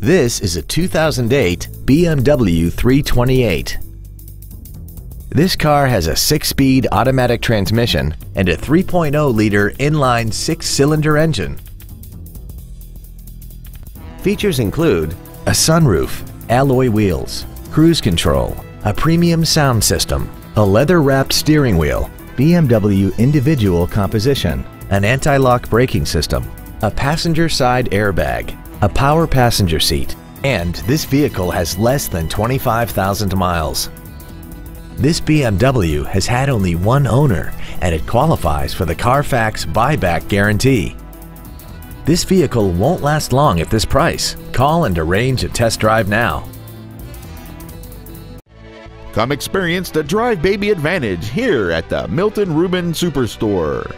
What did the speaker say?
This is a 2008 BMW 328. This car has a 6-speed automatic transmission and a 3.0-liter inline 6-cylinder engine. Features include a sunroof, alloy wheels, cruise control, a premium sound system, a leather-wrapped steering wheel, BMW individual composition, an anti-lock braking system, a passenger side airbag, a power passenger seat, and this vehicle has less than 25,000 miles. This BMW has had only one owner and it qualifies for the Carfax buyback guarantee. This vehicle won't last long at this price. Call and arrange a test drive now. Come experience the Drive Baby Advantage here at the Milton Ruben Superstore.